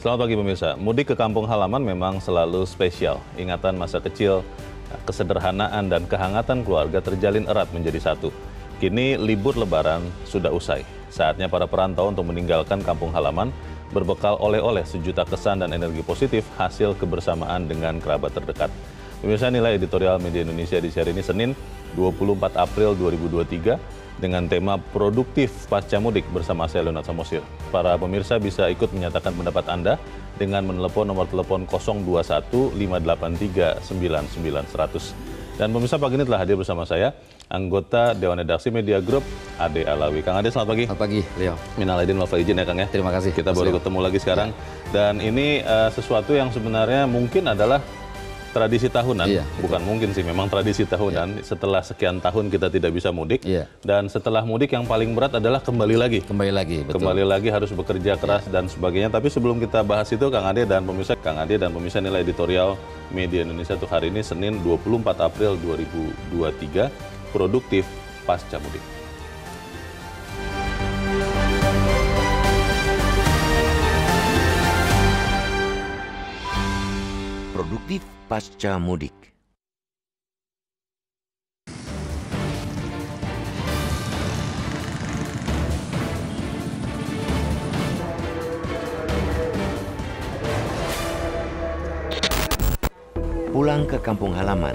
Selamat pagi pemirsa. Mudik ke kampung halaman memang selalu spesial. Ingatan masa kecil, kesederhanaan dan kehangatan keluarga terjalin erat menjadi satu. Kini libur lebaran sudah usai. Saatnya para perantau untuk meninggalkan kampung halaman berbekal oleh-oleh sejuta kesan dan energi positif hasil kebersamaan dengan kerabat terdekat. Pemirsa nilai editorial Media Indonesia di hari ini Senin 24 April 2023 dengan tema produktif pasca mudik bersama saya Leonard Samosir. Para pemirsa bisa ikut menyatakan pendapat Anda dengan menelepon nomor telepon 021 583 9900. Dan pemirsa pagi ini telah hadir bersama saya anggota Dewan Redaksi Media Group Ade Alawi. Kang Ade selamat pagi. Selamat pagi, Leo. Minal aidin wal faizin ya Kang ya. Terima kasih. Kita baru ketemu lagi sekarang. Ya. Dan ini uh, sesuatu yang sebenarnya mungkin adalah tradisi tahunan, iya, bukan mungkin sih, memang tradisi tahunan. Iya. Setelah sekian tahun kita tidak bisa mudik, iya. dan setelah mudik yang paling berat adalah kembali lagi. Kembali lagi, betul. Kembali lagi harus bekerja keras iya. dan sebagainya. Tapi sebelum kita bahas itu, Kang Ade dan pemirsa, Kang Ade dan pemirsa nilai editorial Media Indonesia untuk hari ini Senin 24 April 2023, produktif pasca mudik. Produktif pasca mudik. Pulang ke kampung halaman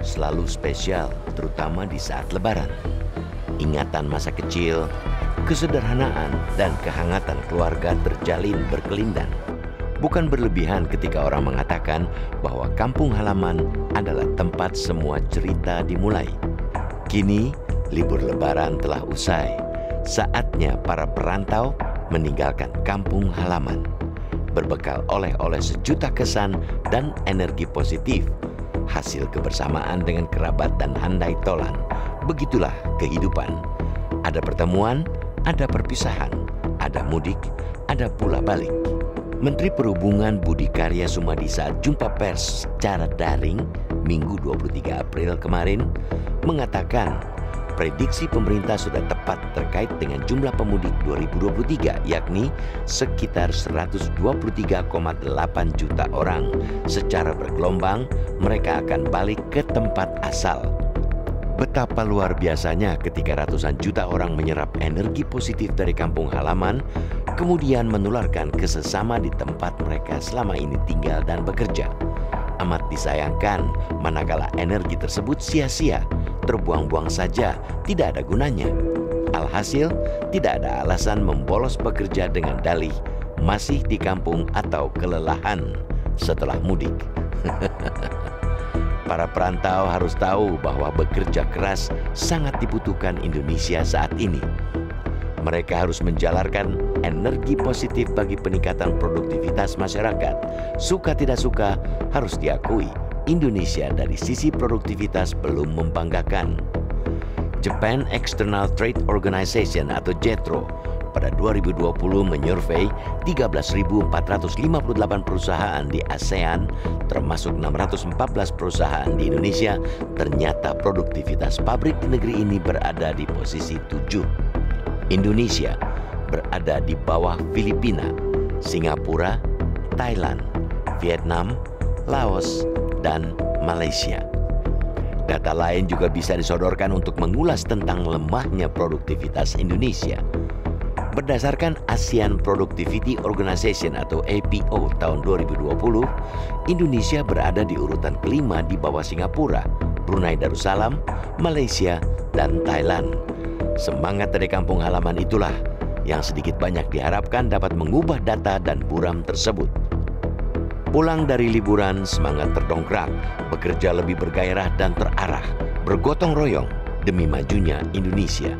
selalu spesial, terutama di saat Lebaran. Ingatan masa kecil, kesederhanaan, dan kehangatan keluarga terjalin berkelindan. Bukan berlebihan ketika orang mengatakan bahwa kampung halaman adalah tempat semua cerita dimulai. Kini, libur lebaran telah usai. Saatnya para perantau meninggalkan kampung halaman. Berbekal oleh-oleh sejuta kesan dan energi positif. Hasil kebersamaan dengan kerabat dan handai tolan. Begitulah kehidupan. Ada pertemuan, ada perpisahan, ada mudik, ada pula balik. Menteri Perhubungan Budi Karya Sumadi saat jumpa pers secara daring Minggu 23 April kemarin mengatakan prediksi pemerintah sudah tepat terkait dengan jumlah pemudik 2023 yakni sekitar 123,8 juta orang. Secara bergelombang mereka akan balik ke tempat asal. Betapa luar biasanya ketika ratusan juta orang menyerap energi positif dari kampung halaman kemudian menularkan ke sesama di tempat mereka selama ini tinggal dan bekerja. Amat disayangkan manakala energi tersebut sia-sia, terbuang-buang saja, tidak ada gunanya. Alhasil, tidak ada alasan membolos bekerja dengan dalih masih di kampung atau kelelahan setelah mudik. Para perantau harus tahu bahwa bekerja keras sangat dibutuhkan Indonesia saat ini. Mereka harus menjalarkan energi positif bagi peningkatan produktivitas masyarakat. Suka tidak suka, harus diakui, Indonesia dari sisi produktivitas belum membanggakan. Japan External Trade Organization atau JETRO pada 2020 menyurvei 13.458 perusahaan di ASEAN termasuk 614 perusahaan di Indonesia ternyata produktivitas pabrik di negeri ini berada di posisi 7 Indonesia berada di bawah Filipina, Singapura, Thailand, Vietnam, Laos, dan Malaysia. Data lain juga bisa disodorkan untuk mengulas tentang lemahnya produktivitas Indonesia. Berdasarkan ASEAN Productivity Organization atau APO tahun 2020, Indonesia berada di urutan kelima di bawah Singapura, Brunei Darussalam, Malaysia, dan Thailand. Semangat dari kampung halaman itulah yang sedikit banyak diharapkan dapat mengubah data dan buram tersebut. Pulang dari liburan, semangat terdongkrak, bekerja lebih bergairah dan terarah, bergotong royong demi majunya Indonesia.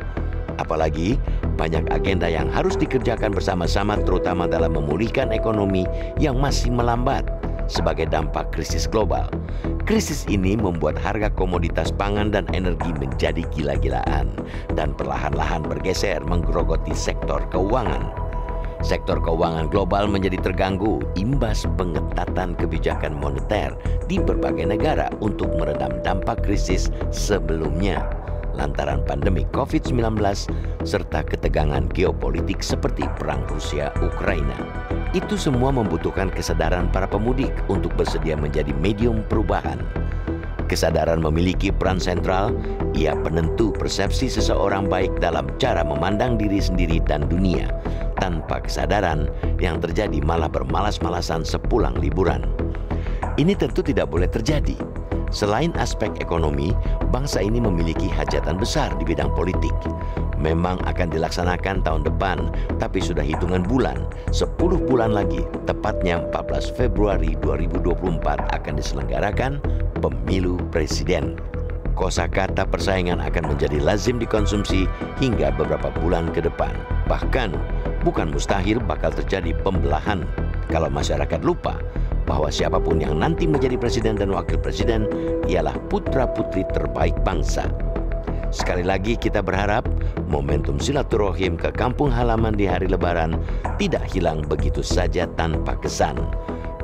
Apalagi banyak agenda yang harus dikerjakan bersama-sama terutama dalam memulihkan ekonomi yang masih melambat sebagai dampak krisis global. Krisis ini membuat harga komoditas pangan dan energi menjadi gila-gilaan dan perlahan-lahan bergeser menggerogoti sektor keuangan. Sektor keuangan global menjadi terganggu imbas pengetatan kebijakan moneter di berbagai negara untuk meredam dampak krisis sebelumnya. Lantaran pandemi COVID-19 serta ketegangan geopolitik seperti perang Rusia-Ukraina. Itu semua membutuhkan kesadaran para pemudik untuk bersedia menjadi medium perubahan. Kesadaran memiliki peran sentral, ia penentu persepsi seseorang baik dalam cara memandang diri sendiri dan dunia. Tanpa kesadaran, yang terjadi malah bermalas-malasan sepulang liburan. Ini tentu tidak boleh terjadi. Selain aspek ekonomi, bangsa ini memiliki hajatan besar di bidang politik. Memang akan dilaksanakan tahun depan, tapi sudah hitungan bulan. 10 bulan lagi, tepatnya 14 Februari 2024 akan diselenggarakan pemilu presiden. Kosa kata persaingan akan menjadi lazim dikonsumsi hingga beberapa bulan ke depan. Bahkan, bukan mustahil bakal terjadi pembelahan kalau masyarakat lupa bahwa siapa pun yang nanti menjadi presiden dan wakil presiden ialah putra-putri terbaik bangsa. Sekali lagi kita berharap momentum silaturahim ke kampung halaman di hari lebaran tidak hilang begitu saja tanpa kesan.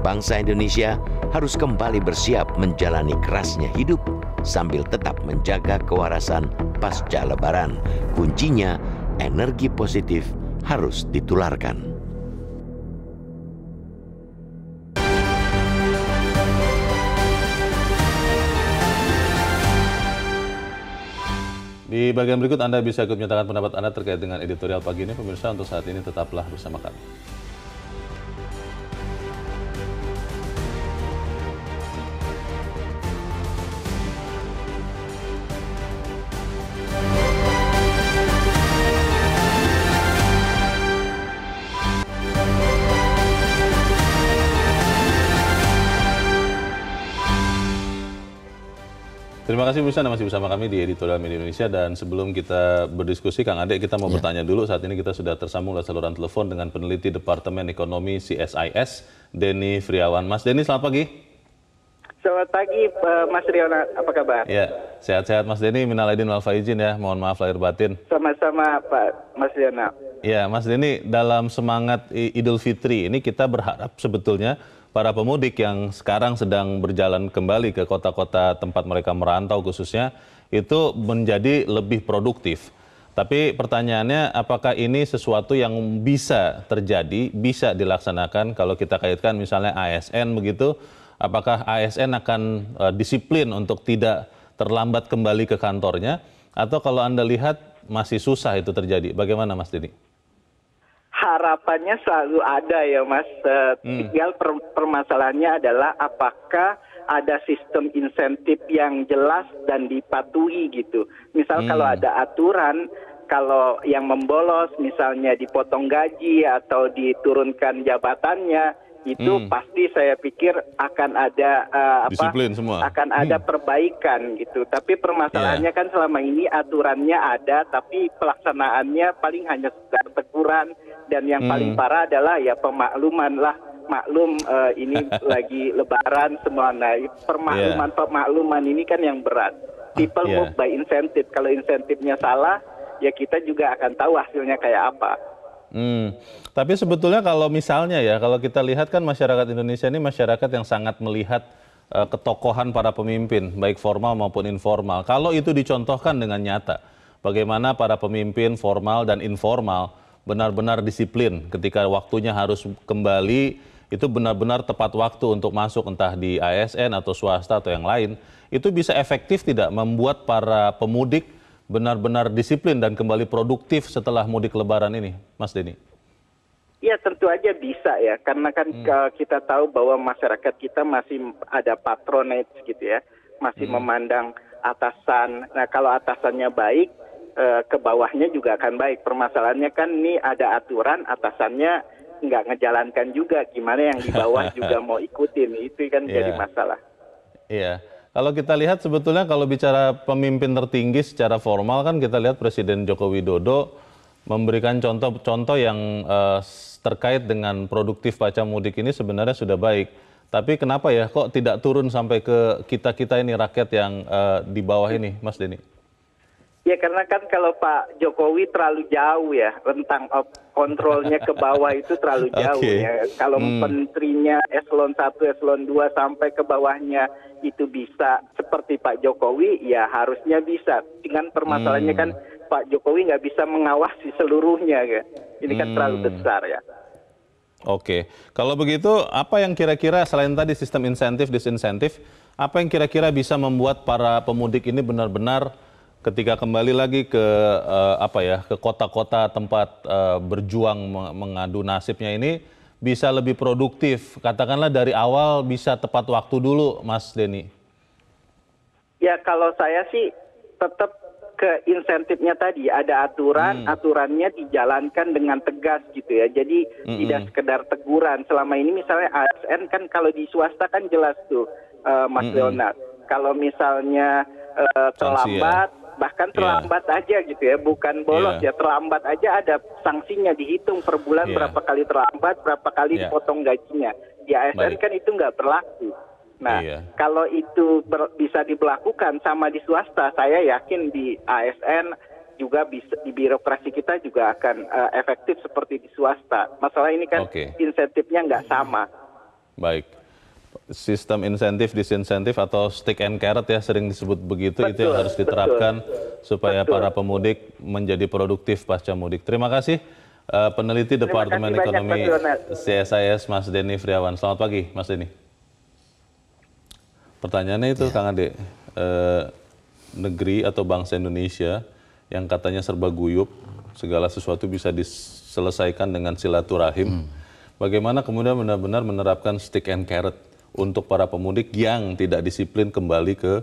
Bangsa Indonesia harus kembali bersiap menjalani kerasnya hidup sambil tetap menjaga kewarasan pasca lebaran. Kuncinya energi positif harus ditularkan. Di bagian berikut Anda bisa ikut menyatakan pendapat Anda terkait dengan editorial pagi ini. Pemirsa untuk saat ini tetaplah bersama kami. Terima kasih bisa masih bersama kami di Editorial Media Indonesia dan sebelum kita berdiskusi Kang Ade kita mau ya. bertanya dulu saat ini kita sudah tersambung lewat saluran telepon dengan peneliti Departemen Ekonomi CSIS Denny Friawan. Mas Denny selamat pagi. Selamat pagi Mas Riona, apa kabar? Ya, sehat-sehat Mas Denny, minal aidin wal faizin ya, mohon maaf lahir batin. Sama-sama Pak Mas Riona. Ya, Mas Denny, dalam semangat Idul Fitri ini kita berharap sebetulnya para pemudik yang sekarang sedang berjalan kembali ke kota-kota tempat mereka merantau khususnya itu menjadi lebih produktif. Tapi pertanyaannya apakah ini sesuatu yang bisa terjadi, bisa dilaksanakan kalau kita kaitkan misalnya ASN begitu, apakah ASN akan uh, disiplin untuk tidak terlambat kembali ke kantornya atau kalau Anda lihat masih susah itu terjadi. Bagaimana Mas Dini? Harapannya selalu ada ya mas uh, tinggal per permasalahannya adalah apakah ada sistem insentif yang jelas dan dipatuhi gitu misal hmm. kalau ada aturan kalau yang membolos misalnya dipotong gaji atau diturunkan jabatannya itu hmm. pasti saya pikir akan ada uh, apa semua. akan hmm. ada perbaikan gitu tapi permasalahannya yeah. kan selama ini aturannya ada tapi pelaksanaannya paling hanya sekedar teguran dan yang hmm. paling parah adalah ya pemakluman lah maklum uh, ini lagi lebaran semua nah permakluman yeah. pemakluman ini kan yang berat people yeah. move by insentif kalau insentifnya salah ya kita juga akan tahu hasilnya kayak apa Hmm. Tapi sebetulnya kalau misalnya ya, kalau kita lihat kan masyarakat Indonesia ini masyarakat yang sangat melihat uh, ketokohan para pemimpin, baik formal maupun informal. Kalau itu dicontohkan dengan nyata, bagaimana para pemimpin formal dan informal benar-benar disiplin ketika waktunya harus kembali itu benar-benar tepat waktu untuk masuk entah di ASN atau swasta atau yang lain itu bisa efektif tidak membuat para pemudik benar-benar disiplin dan kembali produktif setelah mudik lebaran ini Mas Denny? Ya tentu aja bisa ya karena kan hmm. kita tahu bahwa masyarakat kita masih ada patronage gitu ya masih hmm. memandang atasan nah kalau atasannya baik Eh, ke bawahnya juga akan baik. Permasalahannya kan ini ada aturan atasannya nggak ngejalankan juga, gimana yang di bawah juga mau ikutin, itu kan yeah. jadi masalah. Iya. Yeah. Kalau kita lihat sebetulnya kalau bicara pemimpin tertinggi secara formal kan kita lihat Presiden Joko Widodo memberikan contoh-contoh yang uh, terkait dengan produktif pasca mudik ini sebenarnya sudah baik. Tapi kenapa ya kok tidak turun sampai ke kita-kita ini rakyat yang uh, di bawah ini, Mas Denny? Ya karena kan kalau Pak Jokowi terlalu jauh ya rentang kontrolnya ke bawah itu terlalu jauh okay. ya. Kalau hmm. menterinya eselon 1, eselon 2 sampai ke bawahnya itu bisa seperti Pak Jokowi ya harusnya bisa. Dengan permasalahannya hmm. kan Pak Jokowi nggak bisa mengawasi seluruhnya ya. Ini kan hmm. terlalu besar ya. Oke, kalau begitu apa yang kira-kira selain tadi sistem insentif disinsentif, apa yang kira-kira bisa membuat para pemudik ini benar-benar ketika kembali lagi ke uh, apa ya ke kota-kota tempat uh, berjuang mengadu nasibnya ini bisa lebih produktif. Katakanlah dari awal bisa tepat waktu dulu Mas Denny. Ya kalau saya sih tetap ke insentifnya tadi. Ada aturan hmm. aturannya dijalankan dengan tegas gitu ya. Jadi hmm. tidak sekedar teguran. Selama ini misalnya ASN kan kalau di swasta kan jelas tuh uh, Mas hmm. Leonard. Kalau misalnya uh, terlambat bahkan iya. terlambat yeah. aja gitu ya, bukan bolos yeah. ya, terlambat aja ada sanksinya dihitung per bulan yeah. berapa kali terlambat, berapa kali yeah. dipotong gajinya. Di ASN Baik. kan itu nggak berlaku. Nah, yeah. kalau itu ber, bisa diberlakukan sama di swasta, saya yakin di ASN juga bisa di birokrasi kita juga akan uh, efektif seperti di swasta. Masalah ini kan okay. insentifnya nggak sama. Baik sistem insentif disinsentif atau stick and carrot ya sering disebut begitu betul, itu yang harus diterapkan betul, supaya betul. para pemudik menjadi produktif pasca mudik. Terima kasih uh, peneliti Terima Departemen kasih Ekonomi CSIS Mas Denny Friawan. Selamat pagi Mas Denny. Pertanyaannya itu ya. Kang Ade, uh, negeri atau bangsa Indonesia yang katanya serba guyup, segala sesuatu bisa diselesaikan dengan silaturahim. Hmm. Bagaimana kemudian benar-benar menerapkan stick and carrot untuk para pemudik yang tidak disiplin kembali ke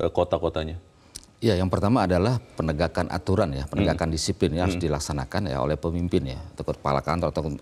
uh, kota-kotanya? Ya, yang pertama adalah penegakan aturan ya, penegakan hmm. disiplin yang hmm. harus dilaksanakan ya oleh pemimpin ya, atau kepala kantor ataupun,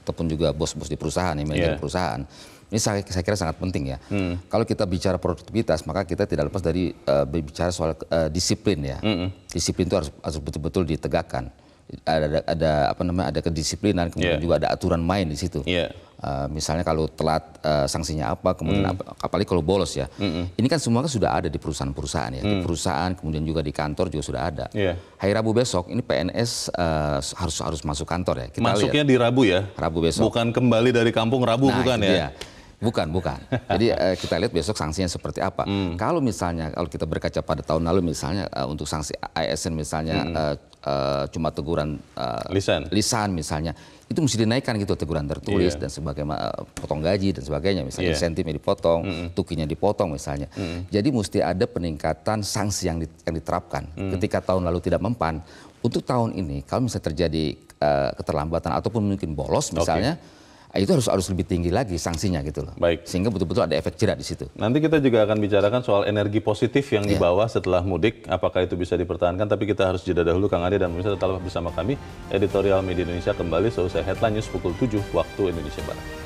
ataupun juga bos-bos di perusahaan, ya, manajer yeah. perusahaan. Ini saya, saya kira sangat penting ya. Hmm. Kalau kita bicara produktivitas, maka kita tidak lepas dari uh, berbicara soal uh, disiplin ya. Hmm. Disiplin itu harus, harus betul-betul ditegakkan. Ada, ada, ada apa namanya, ada kedisiplinan, kemudian yeah. juga ada aturan main di situ. Yeah. Uh, misalnya kalau telat uh, sanksinya apa, kemudian mm. apa, apalagi kalau bolos ya. Mm -mm. Ini kan semua kan sudah ada di perusahaan-perusahaan ya, mm. di perusahaan kemudian juga di kantor juga sudah ada. Yeah. Hari Rabu besok ini PNS uh, eh, harus harus masuk kantor ya. Kita Masuknya lihat. di Rabu ya. Rabu besok. Bukan kembali dari kampung Rabu nah, bukan ya. Dia. Bukan, bukan. Jadi uh, kita lihat besok sanksinya seperti apa. Mm. Kalau misalnya kalau kita berkaca pada tahun lalu misalnya uh, untuk sanksi ASN misalnya mm. uh, uh, cuma teguran uh, lisan. lisan misalnya itu mesti dinaikkan gitu teguran tertulis yeah. dan sebagainya potong gaji dan sebagainya misalnya yeah. insentifnya dipotong mm -hmm. tukinya dipotong misalnya mm -hmm. jadi mesti ada peningkatan sanksi yang, yang diterapkan mm -hmm. ketika tahun lalu tidak mempan untuk tahun ini kalau misalnya terjadi uh, keterlambatan ataupun mungkin bolos misalnya okay itu harus harus lebih tinggi lagi sanksinya gitu loh. Baik. Sehingga betul-betul ada efek jerak di situ. Nanti kita juga akan bicarakan soal energi positif yang yeah. dibawa setelah mudik, apakah itu bisa dipertahankan, tapi kita harus jeda dahulu Kang Ade dan pemirsa tetaplah bersama kami. Editorial Media Indonesia kembali selesai headline news pukul 7 waktu Indonesia Barat.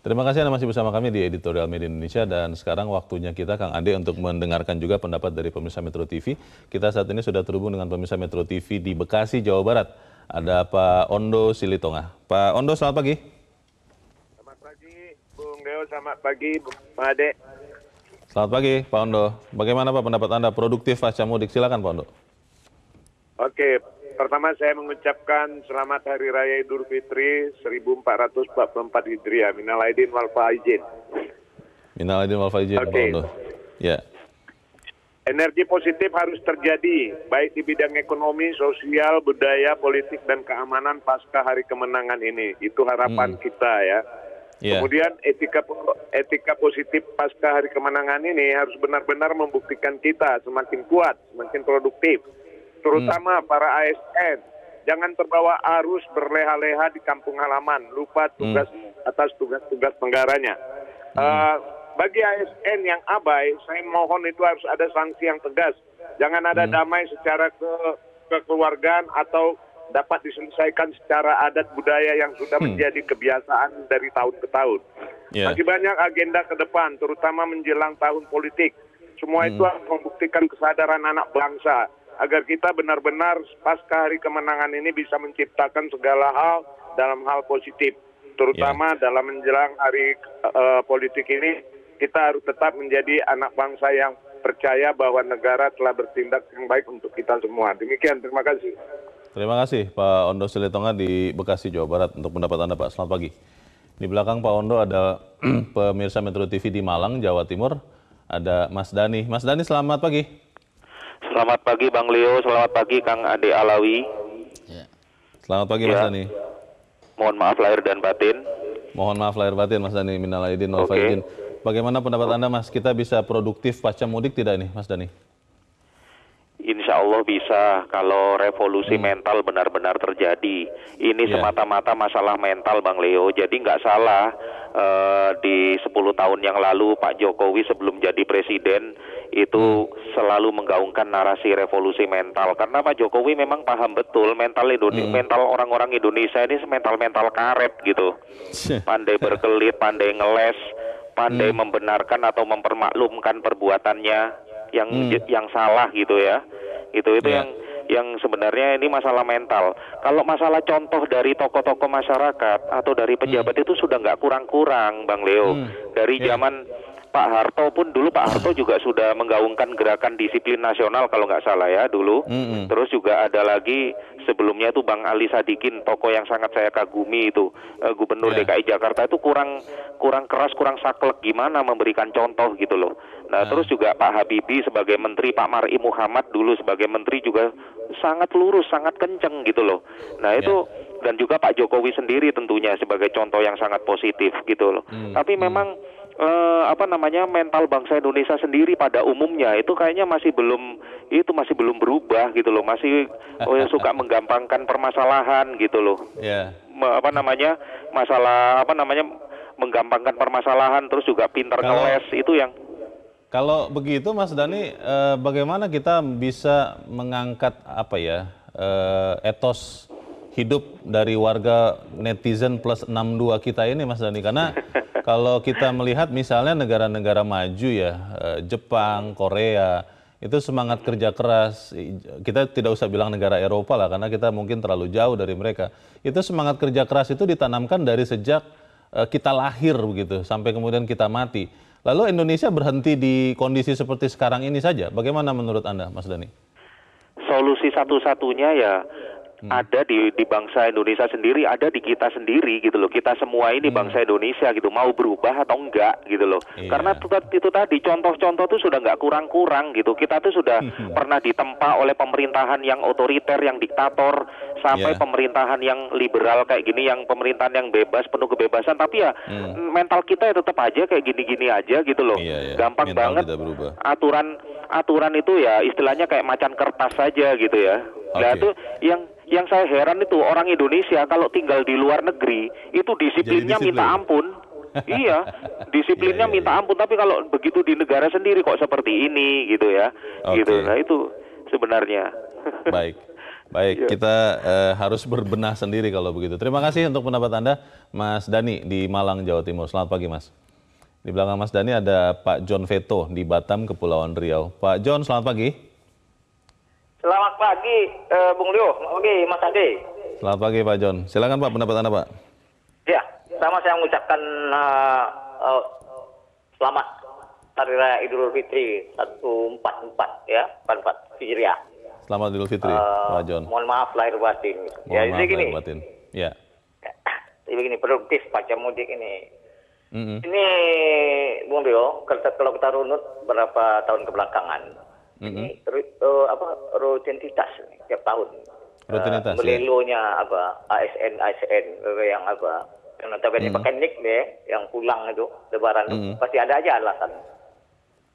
Terima kasih Anda masih bersama kami di Editorial Media Indonesia dan sekarang waktunya kita Kang Ade untuk mendengarkan juga pendapat dari pemirsa Metro TV. Kita saat ini sudah terhubung dengan pemirsa Metro TV di Bekasi, Jawa Barat. Ada Pak Ondo Silitonga. Pak Ondo, selamat pagi. pagi, Bung Leo. Selamat pagi, Bung Ade. Selamat pagi, Pak Ondo. Bagaimana Pak pendapat Anda produktif pasca mudik? Silakan Pak Ondo. Oke, pertama saya mengucapkan selamat Hari Raya Idul Fitri 1444 Hijriah. Minal aidin wal faizin. Minal aidin wal faizin, Oke. Ondo. Ya. Energi positif harus terjadi, baik di bidang ekonomi, sosial, budaya, politik, dan keamanan pasca hari kemenangan ini. Itu harapan kita ya. Ya. Kemudian etika etika positif pasca hari kemenangan ini harus benar-benar membuktikan kita semakin kuat, semakin produktif. Terutama para ASN. Jangan terbawa arus berleha-leha di kampung halaman, lupa tugas atas tugas-tugas negaranya. Eh, bagi ASN yang abai, saya mohon itu harus ada sanksi yang tegas. Jangan ada damai secara ke kekeluargaan atau dapat diselesaikan secara adat budaya yang sudah menjadi kebiasaan dari tahun ke tahun. Ya. Masih banyak agenda ke depan, terutama menjelang tahun politik. Semua itu harus membuktikan kesadaran anak bangsa agar kita benar-benar pasca hari kemenangan ini bisa menciptakan segala hal dalam hal positif, terutama dalam menjelang hari eh, politik ini kita harus tetap menjadi anak bangsa yang percaya bahwa negara telah bertindak yang baik untuk kita semua. Demikian, terima kasih. Terima kasih Pak Ondo Silitonga di Bekasi, Jawa Barat untuk pendapat Anda Pak. Selamat pagi. Di belakang Pak Ondo ada pemirsa Metro TV di Malang, Jawa Timur. Ada Mas Dani. Mas Dani selamat pagi. Selamat pagi Bang Leo, selamat pagi Kang Ade Alawi. Selamat pagi Mas Ya. Dani. Mohon maaf lahir dan batin. Mohon maaf lahir batin Mas Dani. Minal aidin wal faizin. Bagaimana pendapat Anda Mas? Kita bisa produktif pasca mudik tidak nih Mas Dani? Insya Allah bisa kalau revolusi mental benar-benar terjadi. Ini Iya. semata-mata masalah mental Bang Leo. Jadi nggak salah eh, di 10 tahun yang lalu Pak Jokowi sebelum jadi presiden itu selalu menggaungkan narasi revolusi mental. Karena Pak Jokowi memang paham betul mental Indonesia, mental orang-orang Indonesia ini mental-mental karet gitu. pandai berkelit, pandai ngeles, pandai membenarkan atau mempermaklumkan perbuatannya yang yang salah gitu ya. Itu itu Ya. yang yang sebenarnya ini masalah mental. Kalau masalah contoh dari tokoh-tokoh masyarakat atau dari pejabat itu sudah nggak kurang-kurang, Bang Leo. Dari zaman Pak Harto pun dulu Pak Harto juga sudah menggaungkan gerakan disiplin nasional kalau nggak salah ya dulu. Mm-mm. Terus juga ada lagi sebelumnya itu Bang Ali Sadikin, tokoh yang sangat saya kagumi itu eh, Gubernur Ya. DKI Jakarta itu kurang kurang keras, kurang saklek gimana memberikan contoh gitu loh. Nah, terus juga Pak Habibie sebagai menteri, Pak Mari Muhammad dulu sebagai menteri juga sangat lurus, sangat kenceng gitu loh. Nah, itu dan juga Pak Jokowi sendiri tentunya sebagai contoh yang sangat positif gitu loh. Tapi memang eh, apa namanya mental bangsa Indonesia sendiri pada umumnya itu kayaknya masih belum itu masih belum berubah gitu loh masih oh, suka menggampangkan permasalahan gitu loh Ya. Me- apa namanya masalah apa namanya menggampangkan permasalahan terus juga pintar Kalau- ngeles itu yang Kalau begitu Mas Dani, eh, bagaimana kita bisa mengangkat apa ya eh, etos hidup dari warga netizen plus 62 kita ini Mas Dani? Karena kalau kita melihat misalnya negara-negara maju ya, eh, Jepang, Korea, itu semangat kerja keras, kita tidak usah bilang negara Eropa lah karena kita mungkin terlalu jauh dari mereka. Itu semangat kerja keras itu ditanamkan dari sejak eh, kita lahir begitu sampai kemudian kita mati. Lalu Indonesia berhenti di kondisi seperti sekarang ini saja. Bagaimana menurut Anda, Mas Dani? solusi satu-satunya ya Hmm. ada di di bangsa Indonesia sendiri, ada di kita sendiri gitu loh. Kita semua ini bangsa Indonesia gitu, mau berubah atau enggak gitu loh. Hmm. Iya. Karena itu, itu tadi contoh-contoh tuh sudah nggak kurang-kurang gitu. Kita tuh sudah Hmm. pernah ditempa oleh pemerintahan yang otoriter, yang diktator, sampai Iya. pemerintahan yang liberal kayak gini, yang pemerintahan yang bebas, penuh kebebasan. Tapi ya mental kita ya tetap aja kayak gini-gini aja gitu loh. Hmm. Iya, iya. Gampang Mental banget aturan aturan itu ya istilahnya kayak macan kertas saja gitu ya. Nah Oke. itu yang yang saya heran itu orang Indonesia kalau tinggal di luar negeri itu disiplinnya disiplin. minta ampun. iya, disiplinnya Iya, iya, minta ampun tapi kalau begitu di negara sendiri kok seperti ini gitu ya. Oke. Gitu. Nah itu sebenarnya. Baik. Baik, kita eh, harus berbenah sendiri kalau begitu. Terima kasih untuk pendapat Anda, Mas Dani di Malang, Jawa Timur. Selamat pagi, Mas. Di belakang Mas Dani ada Pak John Veto di Batam, Kepulauan Riau. Pak John, selamat pagi. Selamat pagi, eh, Bung Leo. Selamat pagi, Mas Ade. Selamat pagi, Pak John. Silakan Pak pendapat Anda, Pak. Ya, pertama saya mengucapkan uh, uh, selamat Hari Raya Idul Fitri 144 ya, 44 Hijriah. Selamat Idul Fitri, Uh, Pak John. mohon maaf lahir batin. Mohon ya, maaf gini. lahir batin. Ya. Jadi begini, produktif pasca mudik ini. Mm-mm. Ini, Bung Rio, kalau kita runut beberapa tahun kebelakangan, ini ru- eh, apa rutinitas tiap tahun. Rutinitas, Eh, ya. Melelonya apa ASN ASN yang apa yang notabene pakai nik deh, yang pulang itu lebaran itu pasti ada aja alasan.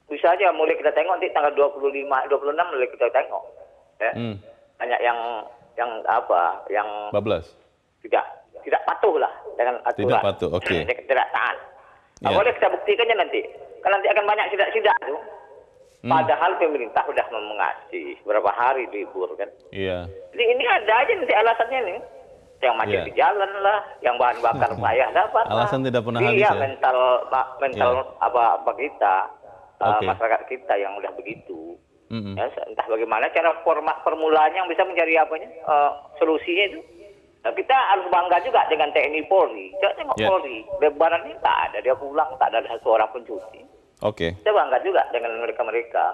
Bisa aja mulai kita tengok nanti tanggal 25 26 mulai kita tengok. Ya. Hmm. Banyak yang yang apa yang Bablas. tidak tidak patuh lah dengan aturan. Tidak patuh, oke. Tidak, tidak taat. Nah, Ya. Boleh kita buktikannya nanti. Kan nanti akan banyak sidak-sidak tuh. Hmm. Padahal pemerintah sudah mengasih berapa hari libur kan. Iya. Jadi ini ada aja nanti alasannya nih. Yang macet Iya. di jalan lah, yang bahan bakar payah dapat lah. Alasan tidak pernah iya, habis ya? mental mental Iya. apa apa kita uh, Oke. masyarakat kita yang udah begitu. Mm-mm. Ya, entah bagaimana cara format formulanya yang bisa mencari apanya uh, solusinya itu. Nah, kita harus bangga juga dengan TNI Polri. Coba tengok Ya. Polri, lebaran ini tak ada dia pulang, tak ada satu orang pun cuti. Oke. Kita bangga juga dengan mereka-mereka.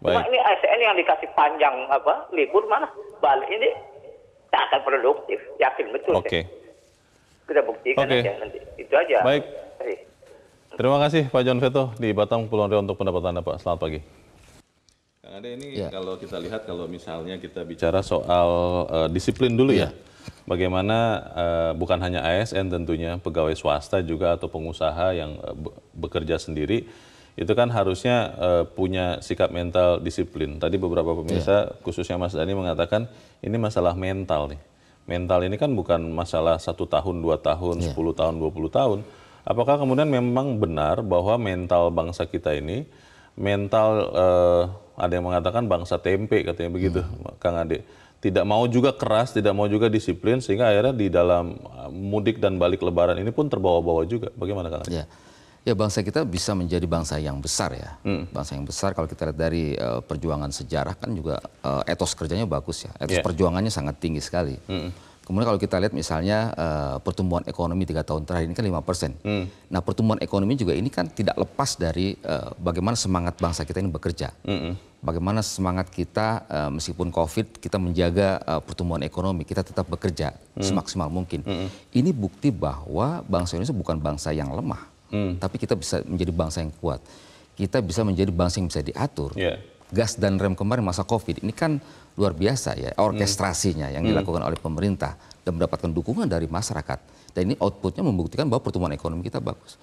Cuma ini ASN yang dikasih panjang apa libur mana balik ini tak akan produktif, yakin betul. Oke. saya. Kita buktikan Oke. aja nanti. Itu aja. Baik. Terima kasih. Terima kasih Pak John Veto di Batang Pulau Riau untuk pendapat Anda Pak. Selamat pagi. Kang Ade ini Ya. kalau kita lihat kalau misalnya kita bicara soal eh, disiplin dulu ya. Bagaimana eh, bukan hanya ASN tentunya pegawai swasta juga atau pengusaha yang be- bekerja sendiri itu kan harusnya eh, punya sikap mental disiplin. Tadi beberapa pemirsa khususnya Mas Dani mengatakan ini masalah mental nih. Mental ini kan bukan masalah satu tahun, dua tahun, 10 tahun, 20 tahun. Apakah kemudian memang benar bahwa mental bangsa kita ini mental eh, ada yang mengatakan bangsa tempe katanya begitu, Kang Ade. Tidak mau juga keras, tidak mau juga disiplin sehingga akhirnya di dalam eh, mudik dan balik lebaran ini pun terbawa-bawa juga. Bagaimana Kang Ade? Ya. Ya bangsa kita bisa menjadi bangsa yang besar ya. Bangsa yang besar kalau kita lihat dari eh, perjuangan sejarah kan juga eh, etos kerjanya bagus ya. Etos Ya. perjuangannya sangat tinggi sekali. Kemudian kalau kita lihat misalnya eh, pertumbuhan ekonomi tiga tahun terakhir ini kan 5 persen. Nah pertumbuhan ekonomi juga ini kan tidak lepas dari eh, bagaimana semangat bangsa kita ini bekerja. Bagaimana semangat kita eh, meskipun COVID kita menjaga eh, pertumbuhan ekonomi, kita tetap bekerja semaksimal mungkin. Ini bukti bahwa bangsa Indonesia bukan bangsa yang lemah, tapi kita bisa menjadi bangsa yang kuat. Kita bisa menjadi bangsa yang bisa diatur. Iya. Gas dan rem kemarin masa COVID ini kan luar biasa ya orkestrasinya yang dilakukan oleh pemerintah dan mendapatkan dukungan dari masyarakat. Dan ini outputnya membuktikan bahwa pertumbuhan ekonomi kita bagus.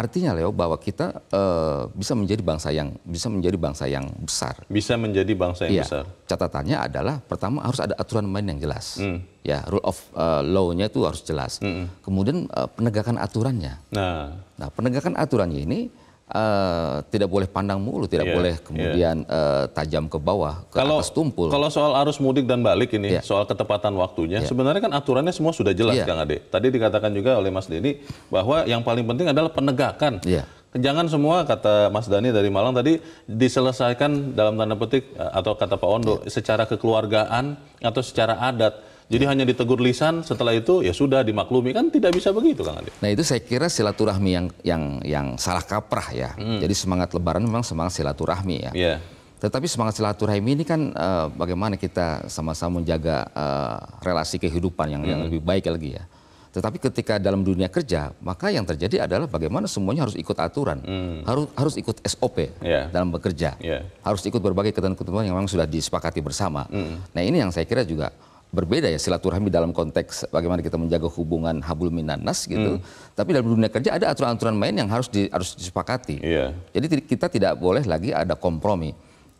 Artinya Leo bahwa kita eh, bisa menjadi bangsa yang bisa menjadi bangsa yang besar. Bisa menjadi bangsa yang Iya. besar. Catatannya adalah pertama harus ada aturan main yang jelas. Hmm. Ya, rule of uh, law-nya itu harus jelas. Kemudian uh, penegakan aturannya. Nah, Nah, penegakan aturannya ini eh, tidak boleh pandang mulu, tidak Iya, boleh kemudian eh, tajam ke bawah, ke kalau atas tumpul. kalau soal arus mudik dan balik ini, Iya. soal ketepatan waktunya, sebenarnya kan aturannya semua sudah jelas, Iya. Kang Ade. Tadi dikatakan juga oleh Mas Denny bahwa yang paling penting adalah penegakan. Iya. Jangan semua kata Mas Dani dari Malang tadi diselesaikan dalam tanda petik eh, atau kata Pak Ondo Iya. secara kekeluargaan atau secara adat. Jadi hanya ditegur lisan, setelah itu ya sudah dimaklumi kan tidak bisa begitu Kang Ade. Nah itu saya kira silaturahmi yang yang yang salah kaprah ya. Jadi semangat Lebaran memang semangat silaturahmi ya. Hmm. Iya. Tetapi semangat silaturahmi ini kan eh, bagaimana kita sama-sama menjaga eh, relasi kehidupan yang, Hmm. yang lebih baik lagi ya. Tetapi ketika dalam dunia kerja, maka yang terjadi adalah bagaimana semuanya harus ikut aturan, harus harus ikut SOP Hmm. Iya. dalam bekerja, Iya. harus ikut berbagai ketentuan yang memang sudah disepakati bersama. Hmm. Nah ini yang saya kira juga berbeda ya silaturahmi dalam konteks bagaimana kita menjaga hubungan habul minanas gitu. Hmm. Tapi dalam dunia kerja ada aturan-aturan main yang harus di, harus disepakati. Iya. Jadi kita tidak boleh lagi ada kompromi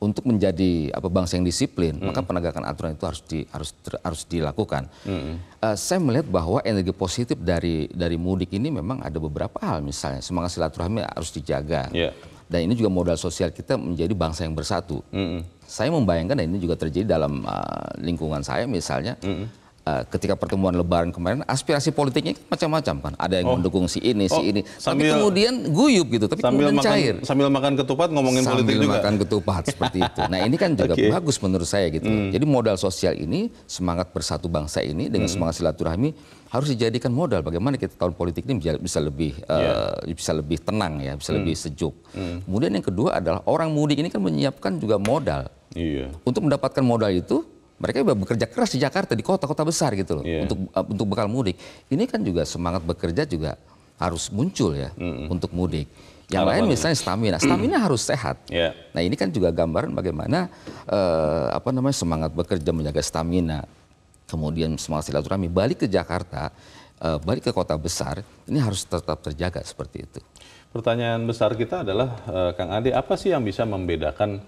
untuk menjadi apa bangsa yang disiplin. Maka penegakan aturan itu harus di, harus ter- harus dilakukan. Eh, saya melihat bahwa energi positif dari dari mudik ini memang ada beberapa hal misalnya semangat silaturahmi harus dijaga. Iya. Dan ini juga modal sosial kita menjadi bangsa yang bersatu. Saya membayangkan dan ini juga terjadi dalam uh, lingkungan saya misalnya uh, uh, ketika pertemuan Lebaran kemarin aspirasi politiknya kan macam-macam kan. Ada yang Oh. mendukung si ini, si Oh, ini. Tapi sambil- kemudian guyup gitu, tapi sambil kemudian makan cair. sambil makan ketupat ngomongin Sambil politik juga. makan ketupat seperti itu. Nah ini kan juga. Hmm. bagus menurut saya gitu. Jadi modal sosial ini semangat bersatu bangsa ini dengan semangat silaturahmi harus dijadikan modal bagaimana kita tahun politik ini bisa, bisa lebih Iya. eh, bisa lebih tenang ya, bisa lebih Hmm. sejuk. Kemudian yang kedua adalah orang mudik ini kan menyiapkan juga modal Iya. untuk mendapatkan modal itu mereka juga bekerja keras di Jakarta di kota-kota besar gitu loh Iya. untuk uh, untuk bekal mudik. Ini kan juga semangat bekerja juga harus muncul ya untuk mudik. Yang lain Harapannya. misalnya stamina, stamina harus sehat. Iya. Nah ini kan juga gambaran bagaimana eh, apa namanya semangat bekerja menjaga stamina, kemudian semangat silaturahmi balik ke Jakarta, eh, balik ke kota besar ini harus tetap terjaga seperti itu. Pertanyaan besar kita adalah eh, Kang Ade, apa sih yang bisa membedakan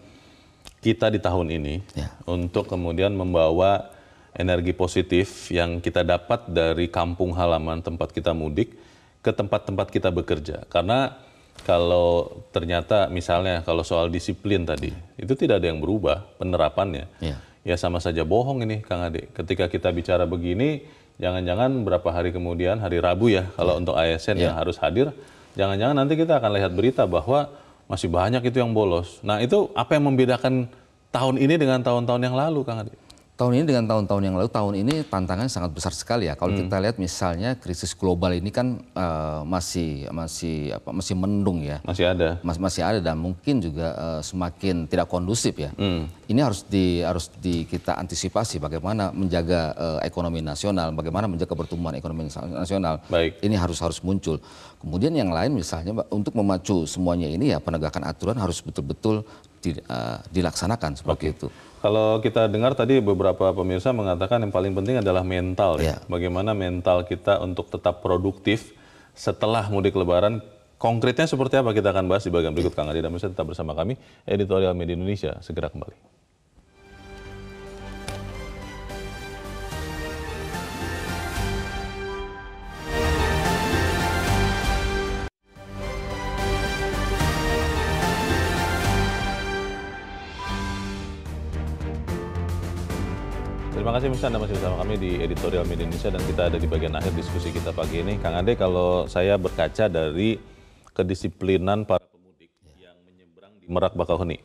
kita di tahun ini Ya. untuk kemudian membawa energi positif yang kita dapat dari kampung halaman tempat kita mudik ke tempat-tempat kita bekerja? Karena kalau ternyata misalnya kalau soal disiplin tadi itu tidak ada yang berubah penerapannya. Ya. Ya sama saja bohong ini Kang Ade. Ketika kita bicara begini, jangan-jangan berapa hari kemudian hari Rabu ya kalau untuk ASN yang harus hadir, jangan-jangan nanti kita akan lihat berita bahwa masih banyak itu yang bolos. Nah itu apa yang membedakan tahun ini dengan tahun-tahun yang lalu Kang Ade? Tahun ini dengan tahun-tahun yang lalu, tahun ini tantangan sangat besar sekali ya. Kalau kita lihat misalnya krisis global ini kan eh, masih masih apa masih mendung ya. Masih ada. Mas, masih ada dan mungkin juga eh, semakin tidak kondusif ya. Ini harus di harus di kita antisipasi bagaimana menjaga eh, ekonomi nasional, bagaimana menjaga pertumbuhan ekonomi nasional. Baik. Ini harus harus muncul. Kemudian yang lain misalnya untuk memacu semuanya ini ya penegakan aturan harus betul-betul di- eh, dilaksanakan seperti itu. Kalau kita dengar tadi beberapa pemirsa mengatakan yang paling penting adalah mental ya. Ya. Bagaimana mental kita untuk tetap produktif setelah mudik lebaran. Konkretnya seperti apa kita akan bahas di bagian berikut Kang Ade dan pemirsa tetap bersama kami. Editorial Media Indonesia segera kembali. Terima kasih pemirsa Anda masih bersama kami di Editorial Media Indonesia dan kita ada di bagian akhir diskusi kita pagi ini. Kang Ade, kalau saya berkaca dari kedisiplinan para pemudik yang menyeberang di Merak Bakauheni,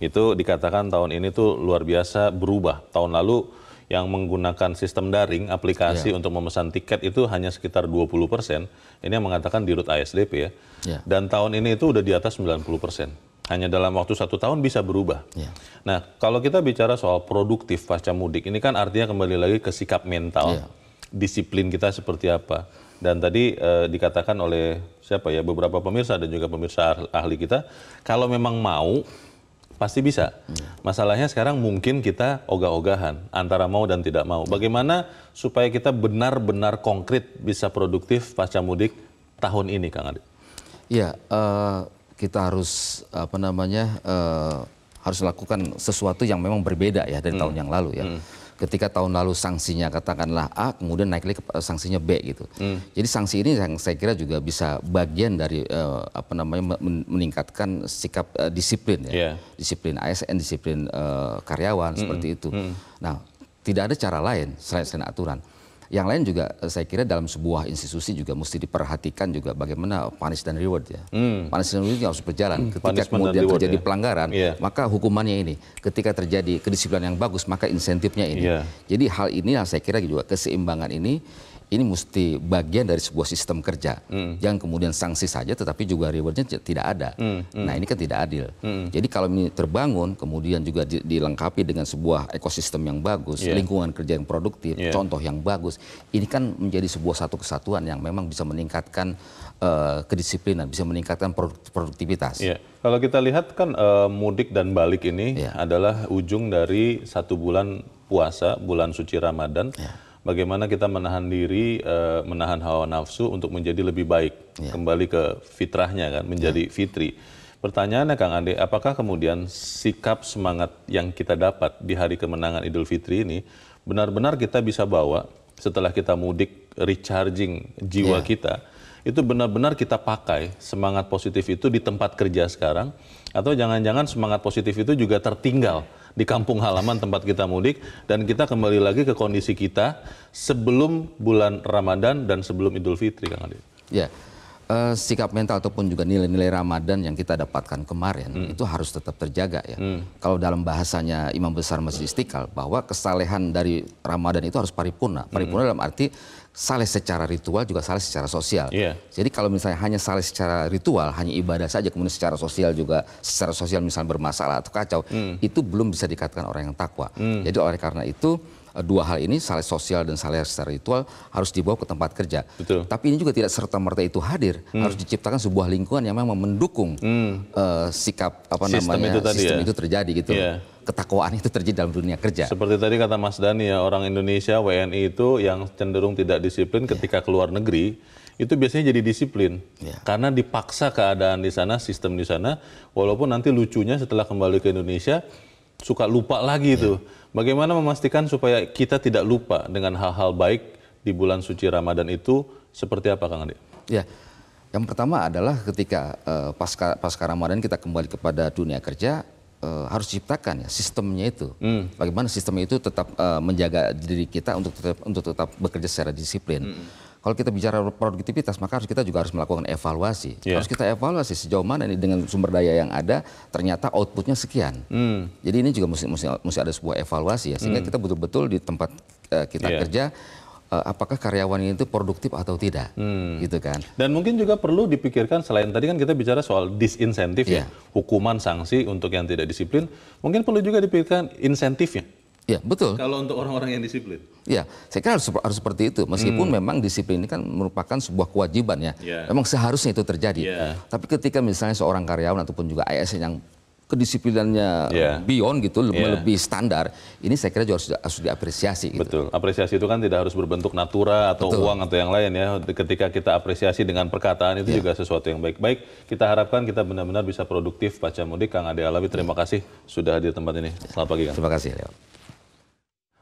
itu dikatakan tahun ini tuh luar biasa berubah. Tahun lalu yang menggunakan sistem daring, aplikasi untuk memesan tiket itu hanya sekitar 20 persen. Ini yang mengatakan di rut ASDP ya. Ya. Dan tahun ini itu udah di atas 90 persen. Hanya dalam waktu satu tahun bisa berubah. Ya. Nah, kalau kita bicara soal produktif pasca mudik, ini kan artinya kembali lagi ke sikap mental, Iya. disiplin kita seperti apa. Dan tadi eh, dikatakan oleh siapa ya beberapa pemirsa dan juga pemirsa ah- ahli kita, kalau memang mau pasti bisa. Masalahnya sekarang mungkin kita ogah-ogahan antara mau dan tidak mau. Bagaimana supaya kita benar-benar konkret bisa produktif pasca mudik tahun ini, Kang Ade? Iya, eh, kita harus apa namanya eh, harus lakukan sesuatu yang memang berbeda ya dari tahun yang lalu ya. Ketika tahun lalu sanksinya katakanlah A, kemudian naik lagi ke eh, sanksinya B gitu. Jadi sanksi ini yang saya kira juga bisa bagian dari eh, apa namanya men- meningkatkan sikap eh, disiplin ya, Iya. disiplin ASN, disiplin eh, karyawan seperti itu. Nah, tidak ada cara lain selain selain aturan. Yang lain juga eh, saya kira dalam sebuah institusi juga mesti diperhatikan juga bagaimana punish dan reward ya. Punish dan reward harus berjalan. Ketika Hmm. Punishment dan kemudian reward terjadi ya. pelanggaran, Iya. maka hukumannya ini. Ketika terjadi kedisiplinan yang bagus, maka insentifnya ini. Iya. Jadi hal ini saya kira juga keseimbangan ini ini mesti bagian dari sebuah sistem kerja. Hmm. Jangan kemudian sanksi saja tetapi juga rewardnya tidak ada. Hmm. Nah ini kan tidak adil. Jadi kalau ini terbangun kemudian juga di- dilengkapi dengan sebuah ekosistem yang bagus, Iya. lingkungan kerja yang produktif, Iya. contoh yang bagus, ini kan menjadi sebuah satu kesatuan yang memang bisa meningkatkan eh, kedisiplinan, bisa meningkatkan produk- produktivitas. Iya, kalau kita lihat kan eh, mudik dan balik ini Iya. adalah ujung dari satu bulan puasa, bulan suci Ramadan. Bagaimana kita menahan diri, eh, menahan hawa nafsu untuk menjadi lebih baik, kembali ke fitrahnya kan, menjadi fitri. Pertanyaannya Kang Ade, apakah kemudian sikap semangat yang kita dapat di hari kemenangan Idul Fitri ini benar-benar kita bisa bawa setelah kita mudik recharging jiwa kita? Itu benar-benar kita pakai semangat positif itu di tempat kerja sekarang? Atau jangan-jangan semangat positif itu juga tertinggal di kampung halaman tempat kita mudik dan kita kembali lagi ke kondisi kita sebelum bulan Ramadan dan sebelum Idul Fitri, Kang Adi. Ya, uh, sikap mental ataupun juga nilai-nilai Ramadan yang kita dapatkan kemarin hmm. itu harus tetap terjaga ya. Hmm. Kalau dalam bahasanya Imam Besar Masjid Istiqlal bahwa kesalehan dari Ramadan itu harus paripurna. Paripurna hmm. dalam arti saleh secara ritual juga saleh secara sosial. Yeah. Jadi kalau misalnya hanya saleh secara ritual, hanya ibadah saja kemudian secara sosial juga secara sosial misalnya bermasalah atau kacau, hmm. itu belum bisa dikatakan orang yang takwa. Hmm. Jadi oleh karena itu Eh, dua hal ini saleh sosial dan saleh secara ritual harus dibawa ke tempat kerja. Betul. Tapi ini juga tidak serta merta itu hadir, hmm. harus diciptakan sebuah lingkungan yang memang mendukung hmm. uh, sikap apa sistem namanya itu tadi sistem ya? itu terjadi gitu. Yeah. Ketakwaan itu terjadi dalam dunia kerja. Seperti tadi kata Mas Dani ya, orang Indonesia WNI itu yang cenderung tidak disiplin ketika keluar negeri itu biasanya jadi disiplin yeah. karena dipaksa keadaan di sana, sistem di sana, walaupun nanti lucunya setelah kembali ke Indonesia suka lupa lagi yeah. tuh. Bagaimana memastikan supaya kita tidak lupa dengan hal-hal baik di bulan suci Ramadan itu seperti apa Kang Adi? Ya, yang pertama adalah ketika uh, pasca pasca Ramadan kita kembali kepada dunia kerja uh, harus diciptakan ya sistemnya itu. Hmm. Bagaimana sistem itu tetap uh, menjaga diri kita untuk tetap untuk tetap bekerja secara disiplin. Hmm kalau kita bicara produktivitas maka harus kita juga harus melakukan evaluasi. Yeah. Harus kita evaluasi sejauh mana ini dengan sumber daya yang ada ternyata outputnya sekian. Mm. Jadi ini juga mesti, mesti, mesti ada sebuah evaluasi ya sehingga mm. kita betul-betul di tempat uh, kita yeah. kerja apakah karyawan itu produktif atau tidak, hmm. gitu kan. Dan mungkin juga perlu dipikirkan selain tadi kan kita bicara soal disinsentif yeah. ya, hukuman sanksi untuk yang tidak disiplin, mungkin perlu juga dipikirkan insentifnya. Ya betul. Kalau untuk orang-orang yang disiplin. Ya, saya kira harus, harus seperti itu. Meskipun hmm. memang disiplin ini kan merupakan sebuah kewajiban ya. Yeah. Memang seharusnya itu terjadi. Yeah. Tapi ketika misalnya seorang karyawan ataupun juga ASN yang kedisiplinannya yeah. beyond gitu, yeah. lebih standar, ini saya kira juga harus, harus diapresiasi. Gitu. Betul. Apresiasi itu kan tidak harus berbentuk natura atau Betul. uang atau yang lain ya. Ketika kita apresiasi dengan perkataan itu yeah. juga sesuatu yang baik-baik. Kita harapkan kita benar-benar bisa produktif baca mudik. Kang Ade Alawi, terima kasih sudah hadir tempat ini. Selamat pagi, Kang. Terima kasih, Leo.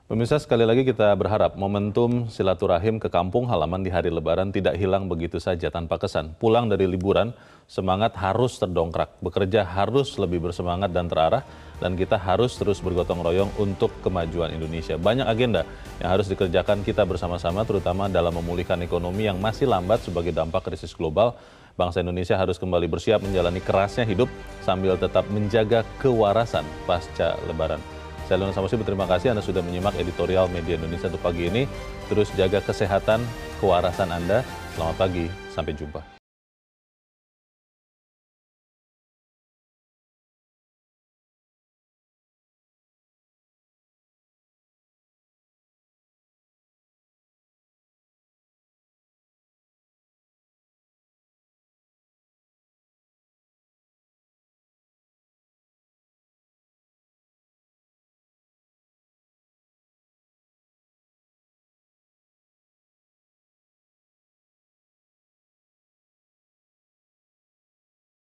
Pemirsa sekali lagi kita berharap momentum silaturahim ke kampung halaman di hari lebaran tidak hilang begitu saja tanpa kesan. Pulang dari liburan, semangat harus terdongkrak, bekerja harus lebih bersemangat dan terarah, dan kita harus terus bergotong royong untuk kemajuan Indonesia. Banyak agenda yang harus dikerjakan kita bersama-sama, terutama dalam memulihkan ekonomi yang masih lambat sebagai dampak krisis global. Bangsa Indonesia harus kembali bersiap menjalani kerasnya hidup sambil tetap menjaga kewarasan pasca lebaran. Saya Leon Samusi berterima kasih Anda sudah menyimak editorial Media Indonesia untuk pagi ini. Terus jaga kesehatan, kewarasan Anda. Selamat pagi, sampai jumpa.